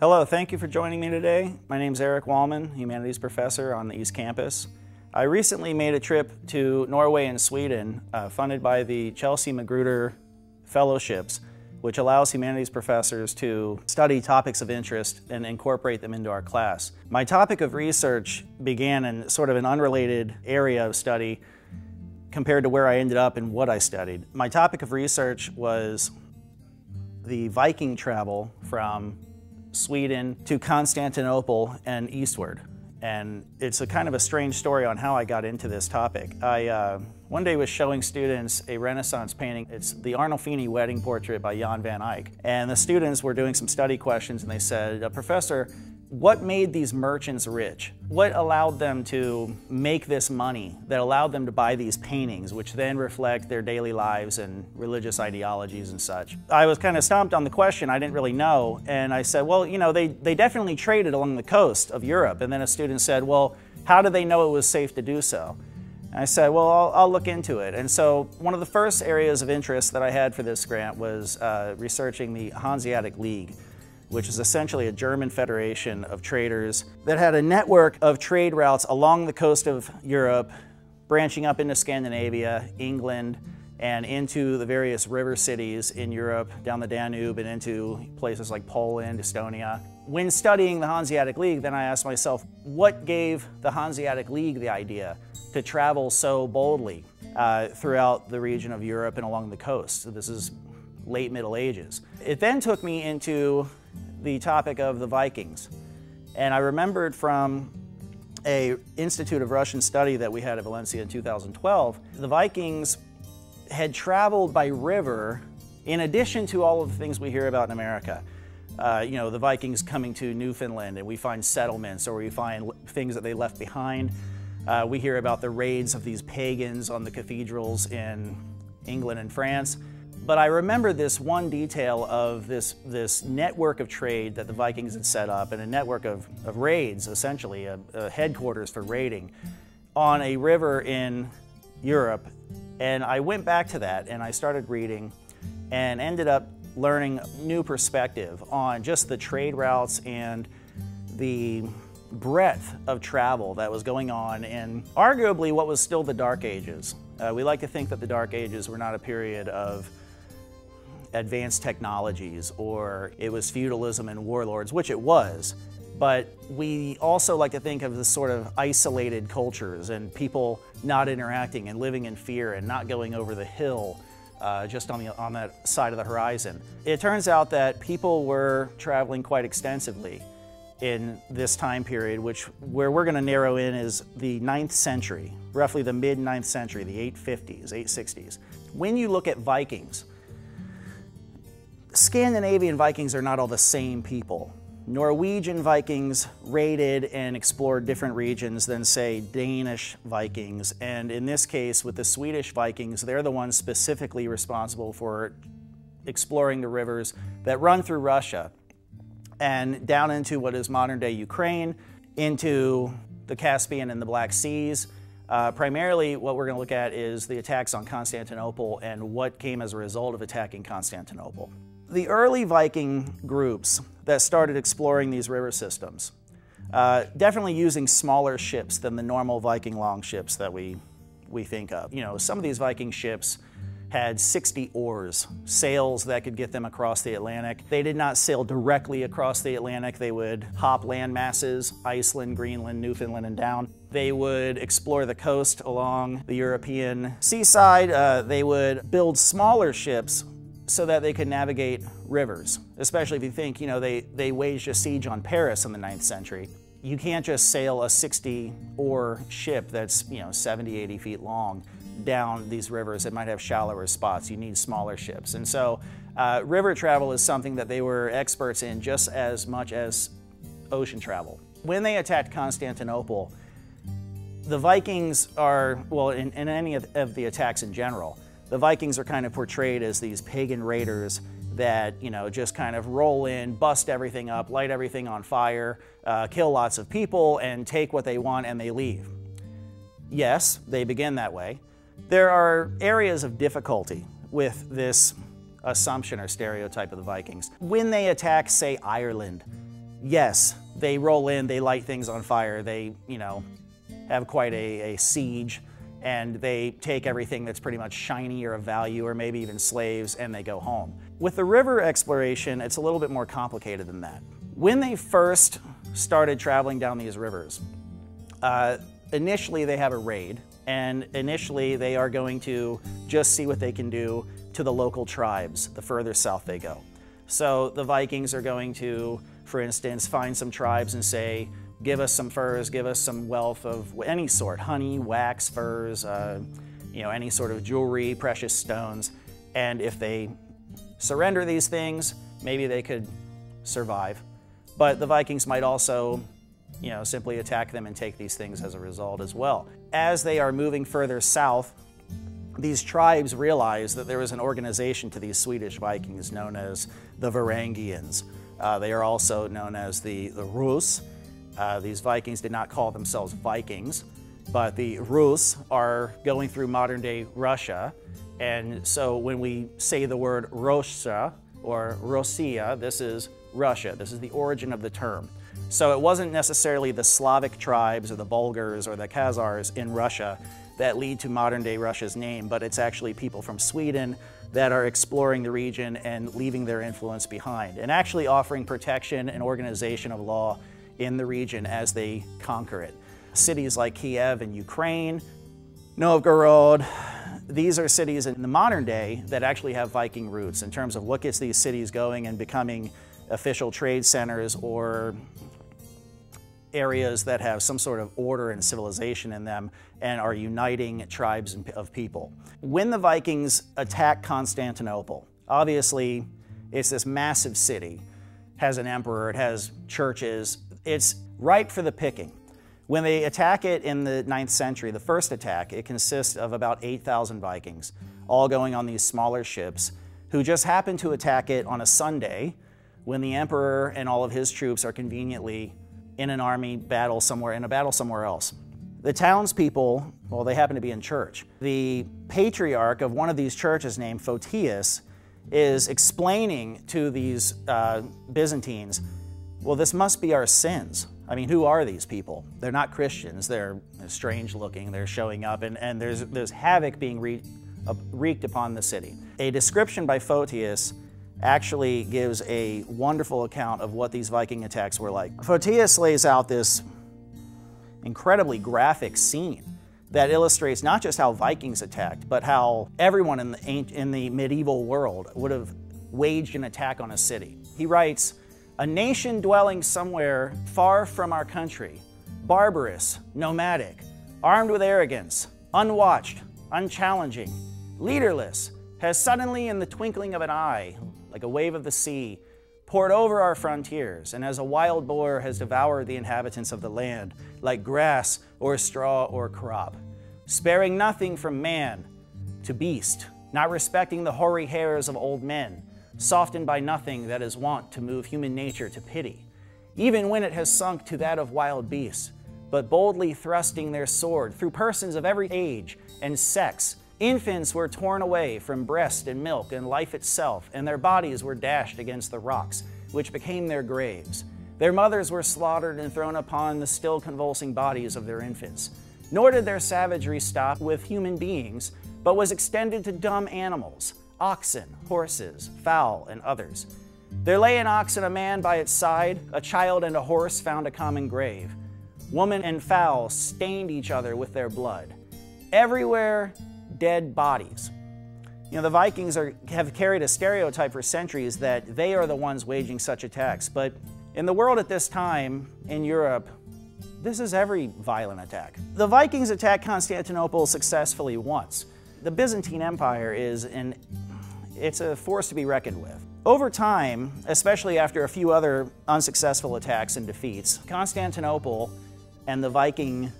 Hello, thank you for joining me today. My name is Eric Wallman, Humanities Professor on the East Campus. I recently made a trip to Norway and Sweden, uh, funded by the Chelsea Magruder Fellowships, which allows humanities professors to study topics of interest and incorporate them into our class. My topic of research began in sort of an unrelated area of study compared to where I ended up and what I studied. My topic of research was the Viking travel from Sweden to Constantinople and eastward. And it's a kind of a strange story on how I got into this topic. I uh, one day was showing students a Renaissance painting. It's the Arnolfini wedding portrait by Jan van Eyck. And the students were doing some study questions and they said, Professor, what made these merchants rich? What allowed them to make this money that allowed them to buy these paintings, which then reflect their daily lives and religious ideologies and such? I was kind of stumped on the question. I didn't really know. And I said, well, you know, they, they definitely traded along the coast of Europe. And then a student said, well, how do they know it was safe to do so? I said, well, I'll, I'll, look into it. And so one of the first areas of interest that I had for this grant was uh, researching the Hanseatic League which is essentially a German federation of traders that had a network of trade routes along the coast of Europe, branching up into Scandinavia, England, and into the various river cities in Europe, down the Danube, and into places like Poland, Estonia. When studying the Hanseatic League, then I asked myself, what gave the Hanseatic League the idea to travel so boldly uh, throughout the region of Europe and along the coast? So this is late Middle Ages. It then took me into the topic of the Vikings. And I remembered from a Institute of Russian Study that we had at Valencia in 2012, the Vikings had traveled by river in addition to all of the things we hear about in America. Uh, you know, the Vikings coming to Newfoundland and we find settlements or we find things that they left behind. Uh, we hear about the raids of these pagans on the cathedrals in England and France. But I remember this one detail of this, this network of trade that the Vikings had set up and a network of, of raids, essentially, a, a headquarters for raiding on a river in Europe. And I went back to that and I started reading and ended up learning new perspective on just the trade routes and the breadth of travel that was going on in arguably what was still the Dark Ages. Uh, we like to think that the Dark Ages were not a period of advanced technologies or it was feudalism and warlords, which it was. But we also like to think of the sort of isolated cultures and people not interacting and living in fear and not going over the hill uh, just on, the, on that side of the horizon. It turns out that people were traveling quite extensively in this time period, which where we're going to narrow in is the 9th century, roughly the mid 9th century, the 850s, 860s. When you look at Vikings, Scandinavian Vikings are not all the same people. Norwegian Vikings raided and explored different regions than, say, Danish Vikings. And in this case, with the Swedish Vikings, they're the ones specifically responsible for exploring the rivers that run through Russia and down into what is modern day Ukraine, into the Caspian and the Black Seas. Uh, primarily, what we're going to look at is the attacks on Constantinople and what came as a result of attacking Constantinople. The early Viking groups that started exploring these river systems, uh, definitely using smaller ships than the normal Viking longships that we, we think of. You know, some of these Viking ships had 60 oars, sails that could get them across the Atlantic. They did not sail directly across the Atlantic. They would hop land masses, Iceland, Greenland, Newfoundland, and down. They would explore the coast along the European seaside. Uh, they would build smaller ships so that they could navigate rivers, especially if you think, you know, they, they waged a siege on Paris in the 9th century. You can't just sail a 60 oar ship that's, you know, 70, 80 feet long down these rivers that might have shallower spots. You need smaller ships. And so uh, river travel is something that they were experts in just as much as ocean travel. When they attacked Constantinople, the Vikings are, well, in, in any of, of the attacks in general, the Vikings are kind of portrayed as these pagan raiders that you know just kind of roll in, bust everything up, light everything on fire, uh, kill lots of people, and take what they want and they leave. Yes, they begin that way. There are areas of difficulty with this assumption or stereotype of the Vikings. When they attack, say, Ireland, yes, they roll in, they light things on fire, they, you know, have quite a, a siege, and they take everything that's pretty much shiny or of value, or maybe even slaves, and they go home. With the river exploration, it's a little bit more complicated than that. When they first started traveling down these rivers, uh, initially they have a raid, and initially they are going to just see what they can do to the local tribes the further south they go. So the Vikings are going to, for instance, find some tribes and say, give us some furs, give us some wealth of any sort, honey, wax, furs, uh, you know, any sort of jewelry, precious stones. And if they surrender these things, maybe they could survive. But the Vikings might also, you know, simply attack them and take these things as a result as well. As they are moving further south, these tribes realized that there was an organization to these Swedish Vikings known as the Varangians. Uh, they are also known as the, the Rus. Uh, these Vikings did not call themselves Vikings, but the Rus are going through modern day Russia. And so when we say the word Russia or Rossiya, this is Russia. This is the origin of the term. So it wasn't necessarily the Slavic tribes or the Bulgars or the Khazars in Russia that lead to modern day Russia's name, but it's actually people from Sweden that are exploring the region and leaving their influence behind and actually offering protection and organization of law in the region as they conquer it. Cities like Kiev in Ukraine, Novgorod, these are cities in the modern day that actually have Viking roots in terms of what gets these cities going and becoming official trade centers or areas that have some sort of order and civilization in them and are uniting tribes of people. When the Vikings attack Constantinople, obviously it's this massive city, has an emperor, it has churches, it's ripe for the picking. When they attack it in the 9th century, the first attack, it consists of about 8,000 Vikings, all going on these smaller ships, who just happen to attack it on a Sunday when the emperor and all of his troops are conveniently in an army battle somewhere, in a battle somewhere else. The townspeople, well, they happen to be in church. The patriarch of one of these churches, named Photius, is explaining to these uh, Byzantines, well, this must be our sins. I mean, who are these people? They're not Christians. They're strange looking. They're showing up, and, and there's, there's havoc being re, uh, wreaked upon the city. A description by Photius actually gives a wonderful account of what these Viking attacks were like. Photius lays out this incredibly graphic scene that illustrates not just how Vikings attacked, but how everyone in the, in the medieval world would have waged an attack on a city. He writes, a nation dwelling somewhere far from our country, barbarous, nomadic, armed with arrogance, unwatched, unchallenging, leaderless, has suddenly, in the twinkling of an eye, like a wave of the sea, poured over our frontiers, and as a wild boar has devoured the inhabitants of the land, like grass or straw or crop, sparing nothing from man to beast, not respecting the hoary hairs of old men, softened by nothing that is wont to move human nature to pity, even when it has sunk to that of wild beasts, but boldly thrusting their sword through persons of every age and sex, Infants were torn away from breast and milk and life itself, and their bodies were dashed against the rocks, which became their graves. Their mothers were slaughtered and thrown upon the still convulsing bodies of their infants. Nor did their savagery stop with human beings, but was extended to dumb animals, oxen, horses, fowl, and others. There lay an ox and a man by its side, a child and a horse found a common grave. Woman and fowl stained each other with their blood. Everywhere dead bodies. You know, the Vikings are, have carried a stereotype for centuries that they are the ones waging such attacks. But in the world at this time, in Europe, this is every violent attack. The Vikings attacked Constantinople successfully once. The Byzantine Empire is an, it's a force to be reckoned with. Over time, especially after a few other unsuccessful attacks and defeats, Constantinople and the Viking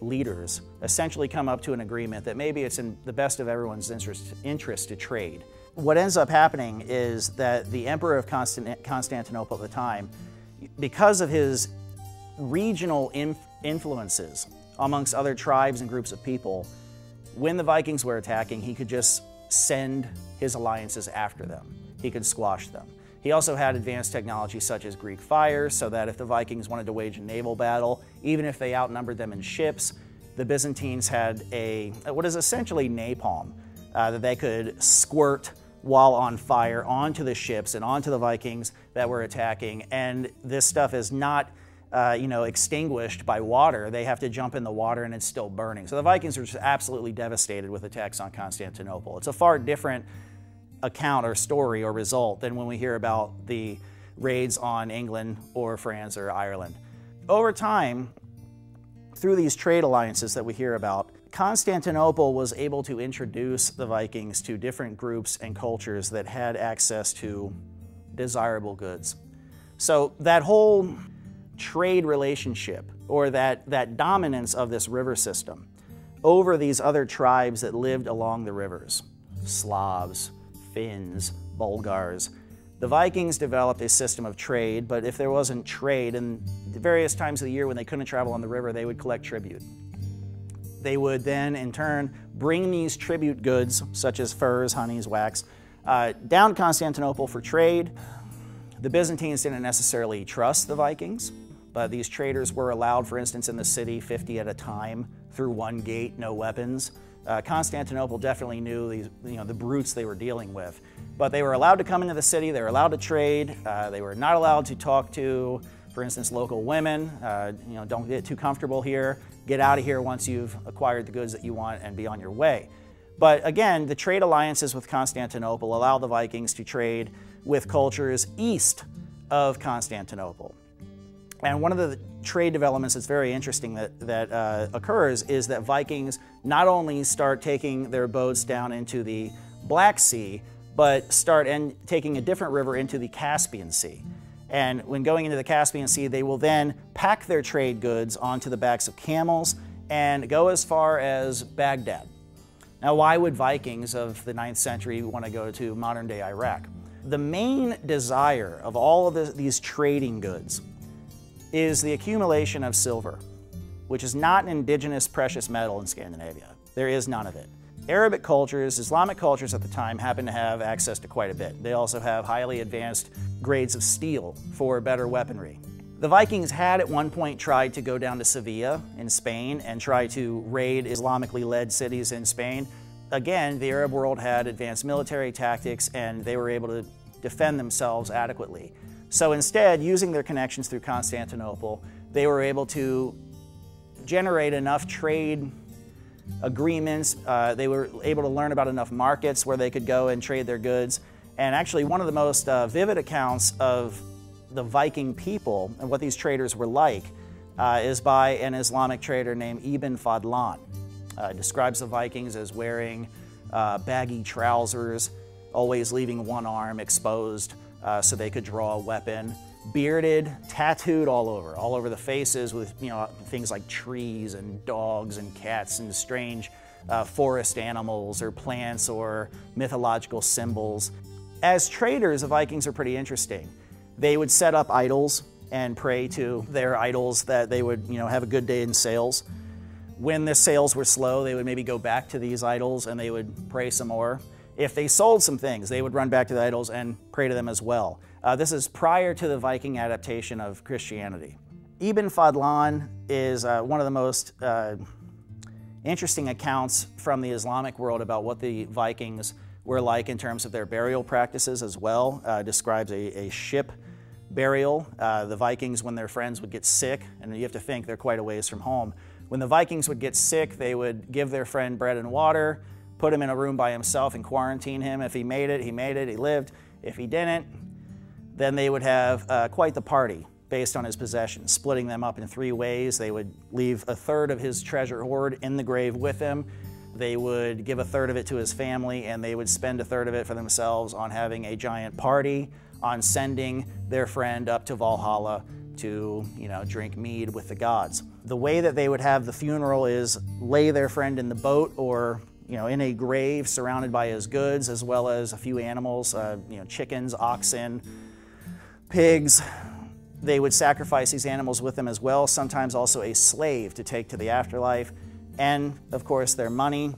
leaders essentially come up to an agreement that maybe it's in the best of everyone's interest, interest to trade. What ends up happening is that the emperor of Constant Constantinople at the time, because of his regional inf influences amongst other tribes and groups of people, when the Vikings were attacking, he could just send his alliances after them. He could squash them. He also had advanced technology such as Greek fire, so that if the Vikings wanted to wage a naval battle, even if they outnumbered them in ships, the Byzantines had a what is essentially napalm uh, that they could squirt while on fire onto the ships and onto the Vikings that were attacking. And this stuff is not uh, you know, extinguished by water. They have to jump in the water and it's still burning. So the Vikings are just absolutely devastated with attacks on Constantinople. It's a far different account or story or result than when we hear about the raids on England or France or Ireland. Over time, through these trade alliances that we hear about, Constantinople was able to introduce the Vikings to different groups and cultures that had access to desirable goods. So that whole trade relationship or that, that dominance of this river system over these other tribes that lived along the rivers Slavs, Finns, Bulgars. The Vikings developed a system of trade, but if there wasn't trade, and various times of the year when they couldn't travel on the river, they would collect tribute. They would then, in turn, bring these tribute goods, such as furs, honeys, wax, uh, down Constantinople for trade. The Byzantines didn't necessarily trust the Vikings. But these traders were allowed, for instance, in the city 50 at a time through one gate, no weapons. Uh, Constantinople definitely knew these, you know, the brutes they were dealing with. But they were allowed to come into the city, they were allowed to trade, uh, they were not allowed to talk to, for instance, local women. Uh, you know, don't get too comfortable here. Get out of here once you've acquired the goods that you want and be on your way. But again, the trade alliances with Constantinople allow the Vikings to trade with cultures east of Constantinople. And one of the trade developments that's very interesting that, that uh, occurs is that Vikings not only start taking their boats down into the Black Sea, but start and taking a different river into the Caspian Sea. And when going into the Caspian Sea, they will then pack their trade goods onto the backs of camels and go as far as Baghdad. Now, why would Vikings of the 9th century want to go to modern day Iraq? The main desire of all of the, these trading goods is the accumulation of silver, which is not an indigenous precious metal in Scandinavia. There is none of it. Arabic cultures, Islamic cultures at the time happen to have access to quite a bit. They also have highly advanced grades of steel for better weaponry. The Vikings had at one point tried to go down to Sevilla in Spain and try to raid Islamically led cities in Spain. Again, the Arab world had advanced military tactics and they were able to defend themselves adequately. So instead, using their connections through Constantinople, they were able to generate enough trade agreements. Uh, they were able to learn about enough markets where they could go and trade their goods. And actually, one of the most uh, vivid accounts of the Viking people and what these traders were like uh, is by an Islamic trader named Ibn Fadlan. Uh, describes the Vikings as wearing uh, baggy trousers, always leaving one arm exposed uh, so they could draw a weapon. Bearded, tattooed all over, all over the faces with you know things like trees and dogs and cats and strange uh, forest animals or plants or mythological symbols. As traders, the Vikings are pretty interesting. They would set up idols and pray to their idols that they would you know have a good day in sales. When the sales were slow, they would maybe go back to these idols and they would pray some more. If they sold some things, they would run back to the idols and pray to them as well. Uh, this is prior to the Viking adaptation of Christianity. Ibn Fadlan is uh, one of the most uh, interesting accounts from the Islamic world about what the Vikings were like in terms of their burial practices as well. Uh, describes a, a, ship burial. Uh, the Vikings, when their friends would get sick, and you have to think they're quite a ways from home, when the Vikings would get sick, they would give their friend bread and water, put him in a room by himself and quarantine him. If he made it, he made it, he lived. If he didn't, then they would have uh, quite the party based on his possessions, splitting them up in three ways. They would leave a third of his treasure hoard in the grave with him. They would give a third of it to his family, and they would spend a third of it for themselves on having a giant party, on sending their friend up to Valhalla to, you know, drink mead with the gods. The way that they would have the funeral is lay their friend in the boat or you know, in a grave surrounded by his goods, as well as a few animals, uh, you know, chickens, oxen, pigs. They would sacrifice these animals with them as well, sometimes also a slave to take to the afterlife, and of course their money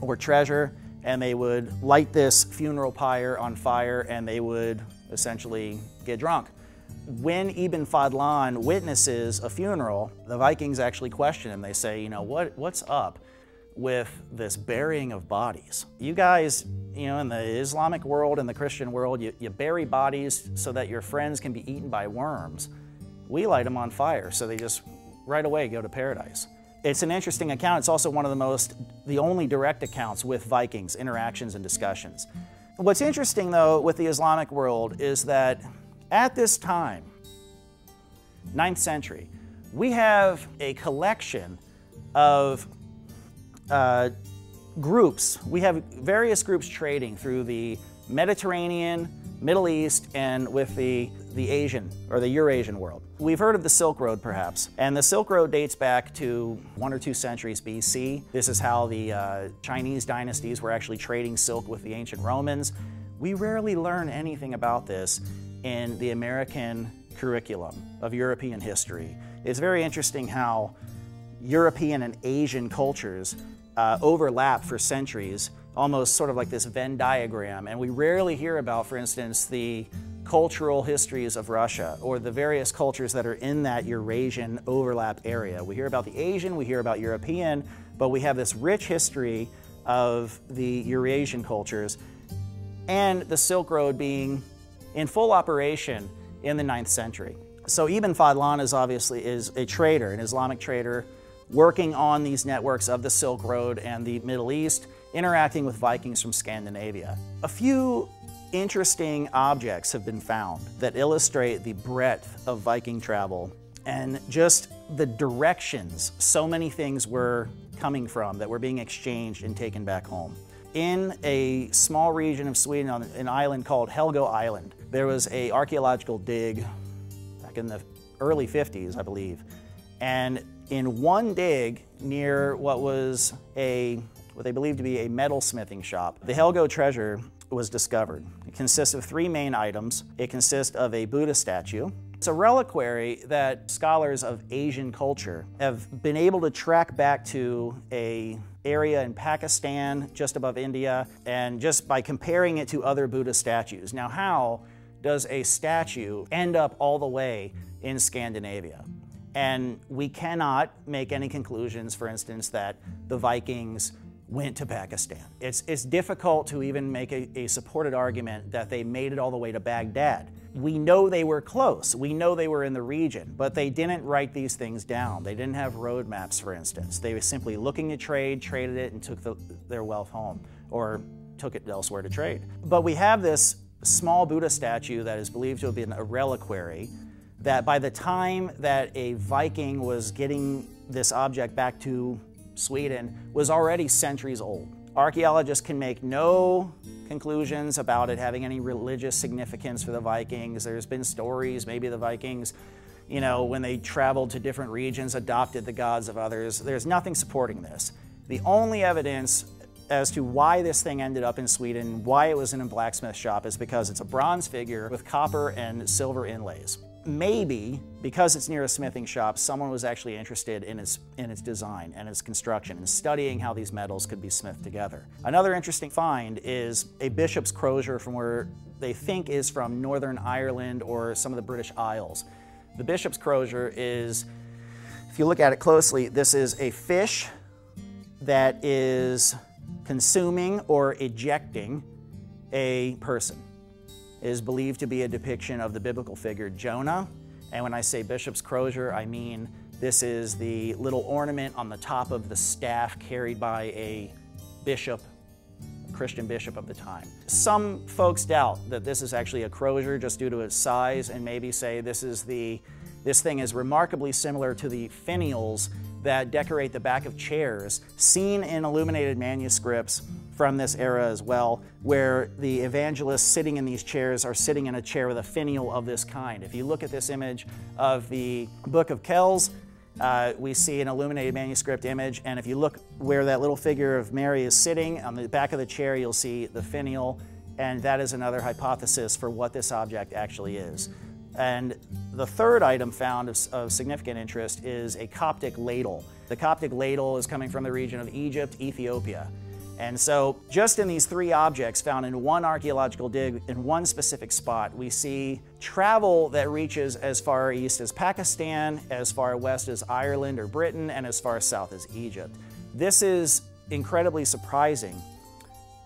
or treasure. And they would light this funeral pyre on fire and they would essentially get drunk. When Ibn Fadlan witnesses a funeral, the Vikings actually question him. They say, you know, what, what's up with this burying of bodies? You guys, you know, in the Islamic world and the Christian world, you, you bury bodies so that your friends can be eaten by worms. We light them on fire so they just right away go to paradise. It's an interesting account. It's also one of the most, the only direct accounts with Vikings, interactions and discussions. What's interesting though with the Islamic world is that at this time, 9th century, we have a collection of uh, groups. We have various groups trading through the Mediterranean, Middle East, and with the, the Asian or the Eurasian world. We've heard of the Silk Road perhaps, and the Silk Road dates back to one or two centuries BC. This is how the uh, Chinese dynasties were actually trading silk with the ancient Romans. We rarely learn anything about this in the American curriculum of European history. It's very interesting how European and Asian cultures uh, overlap for centuries almost sort of like this Venn diagram. And we rarely hear about, for instance, the cultural histories of Russia or the various cultures that are in that Eurasian overlap area. We hear about the Asian, we hear about European, but we have this rich history of the Eurasian cultures and the Silk Road being in full operation in the 9th century. So Ibn Fadlan is obviously is a trader, an Islamic trader, working on these networks of the Silk Road and the Middle East, interacting with Vikings from Scandinavia. A few interesting objects have been found that illustrate the breadth of Viking travel and just the directions so many things were coming from that were being exchanged and taken back home. In a small region of Sweden on an island called Helgo Island, there was a archaeological dig back in the early 50s, I believe. And in one dig near what was a what they believed to be a metal smithing shop. The Helgo treasure was discovered. It consists of three main items. It consists of a Buddha statue. It's a reliquary that scholars of Asian culture have been able to track back to a area in Pakistan, just above India, and just by comparing it to other Buddha statues. Now, how does a statue end up all the way in Scandinavia? And we cannot make any conclusions, for instance, that the Vikings went to Pakistan. It's, it's difficult to even make a, a supported argument that they made it all the way to Baghdad. We know they were close. We know they were in the region, but they didn't write these things down. They didn't have roadmaps, for instance. They were simply looking to trade, traded it, and took the, their wealth home, or took it elsewhere to trade. But we have this small Buddha statue that is believed to have been a reliquary that by the time that a Viking was getting this object back to Sweden, was already centuries old. Archaeologists can make no conclusions about it having any religious significance for the Vikings. There's been stories, maybe the Vikings, you know, when they traveled to different regions, adopted the gods of others. There's nothing supporting this. The only evidence as to why this thing ended up in Sweden, why it was in a blacksmith shop, is because it's a bronze figure with copper and silver inlays maybe because it's near a smithing shop, someone was actually interested in its, in its design and its construction and studying how these metals could be smithed together. Another interesting find is a bishop's crozier from where they think is from Northern Ireland or some of the British Isles. The bishop's crozier is, if you look at it closely, this is a fish that is consuming or ejecting a person is believed to be a depiction of the biblical figure Jonah. And when I say bishop's crozier, I mean this is the little ornament on the top of the staff carried by a bishop, a Christian bishop of the time. Some folks doubt that this is actually a crozier just due to its size and maybe say this is the this thing is remarkably similar to the finials that decorate the back of chairs seen in illuminated manuscripts from this era as well, where the evangelists sitting in these chairs are sitting in a chair with a finial of this kind. If you look at this image of the Book of Kells, uh, we see an illuminated manuscript image, and if you look where that little figure of Mary is sitting, on the back of the chair, you'll see the finial, and that is another hypothesis for what this object actually is. And the third item found of, of, significant interest is a Coptic ladle. The Coptic ladle is coming from the region of Egypt, Ethiopia. And so, just in these three objects found in one archaeological dig in one specific spot, we see travel that reaches as far east as Pakistan, as far west as Ireland or Britain, and as far south as Egypt. This is incredibly surprising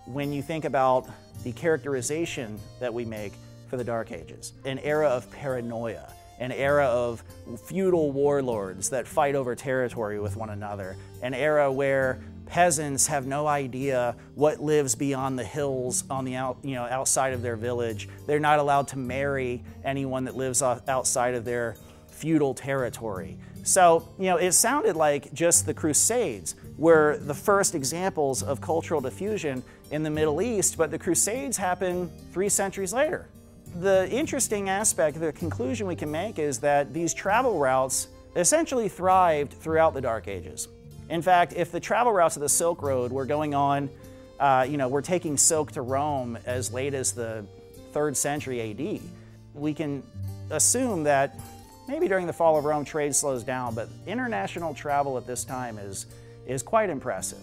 when you think about the characterization that we make for the Dark Ages an era of paranoia, an era of feudal warlords that fight over territory with one another, an era where peasants have no idea what lives beyond the hills on the out, you know, outside of their village. They're not allowed to marry anyone that lives outside of their feudal territory. So, you know, it sounded like just the Crusades were the first examples of cultural diffusion in the Middle East, but the Crusades happened three centuries later. The interesting aspect, the conclusion we can make is that these travel routes essentially thrived throughout the Dark Ages. In fact, if the travel routes of the Silk Road were going on, uh, you know, we're taking silk to Rome as late as the third century AD, we can assume that maybe during the fall of Rome, trade slows down, but international travel at this time is, is quite impressive.